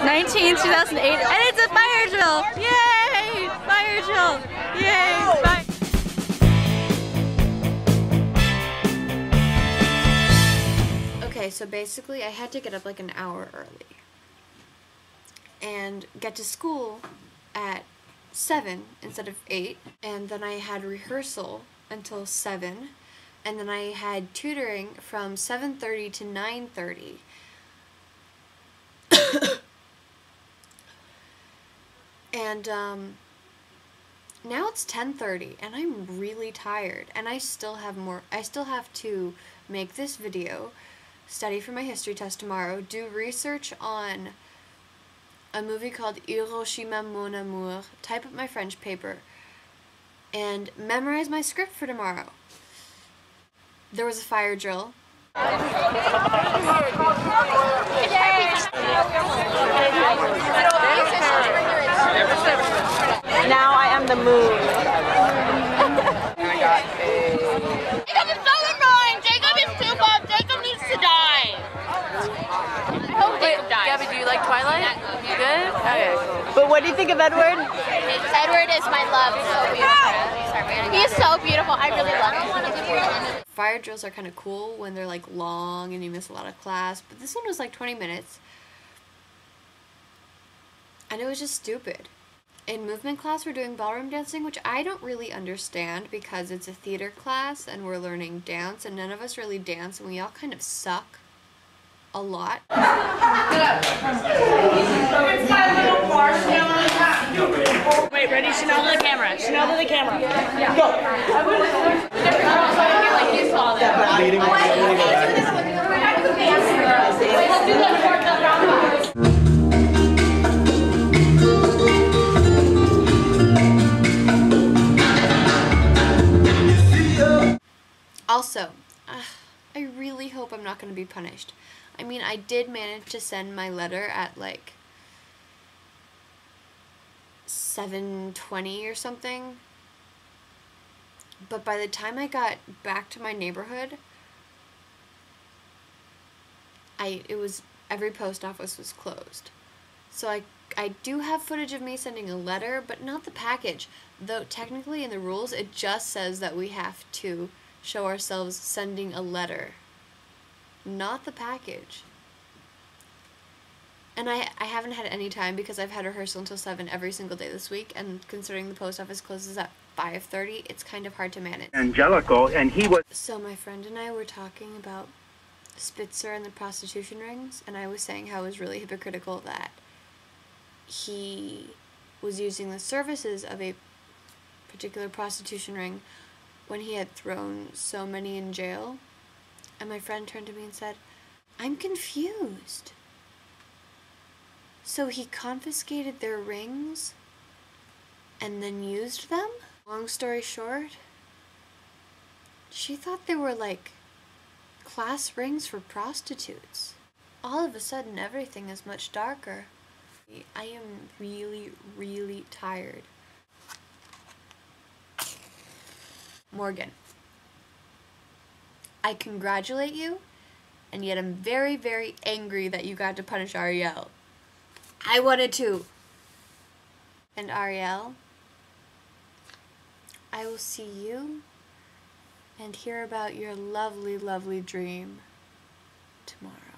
19th, 2008, and it's a fire drill! Yay! Fire drill! Yay! Fire Okay, so basically I had to get up like an hour early and get to school at 7 instead of 8 and then I had rehearsal until 7 and then I had tutoring from 7.30 to 9.30 and um, now it's 10:30 and I'm really tired and I still have more I still have to make this video, study for my history test tomorrow, do research on a movie called Hiroshima Mon Amour, type up my French paper, and memorize my script for tomorrow. There was a fire drill. Now I am the moon. Jacob is so annoying! Jacob is too bad! Jacob needs to die! I hope Jacob dies. Gabby, do you like Twilight? You good? Okay. But what do you think of Edward? Edward is my love. He's so beautiful. He's so beautiful. I really love him. Fire drills are kind of cool when they're like long and you miss a lot of class, but this one was like 20 minutes. And it was just stupid. In movement class, we're doing ballroom dancing, which I don't really understand because it's a theater class and we're learning dance, and none of us really dance, and we all kind of suck a lot. Wait, ready? Chanel to the camera. Chanel to the camera. Also, ugh, I really hope I'm not going to be punished. I mean, I did manage to send my letter at like 7:20 or something. But by the time I got back to my neighborhood, I it was every post office was closed. So I I do have footage of me sending a letter, but not the package. Though technically in the rules it just says that we have to show ourselves sending a letter, not the package. And I, I haven't had any time because I've had rehearsal until 7 every single day this week, and considering the post office closes at 5.30, it's kind of hard to manage. Angelico, and he was So my friend and I were talking about Spitzer and the prostitution rings, and I was saying how it was really hypocritical that he was using the services of a particular prostitution ring when he had thrown so many in jail. And my friend turned to me and said, I'm confused. So he confiscated their rings and then used them? Long story short, she thought they were like class rings for prostitutes. All of a sudden, everything is much darker. I am really, really tired. Morgan, I congratulate you, and yet I'm very, very angry that you got to punish Ariel. I wanted to. And Ariel, I will see you and hear about your lovely, lovely dream tomorrow.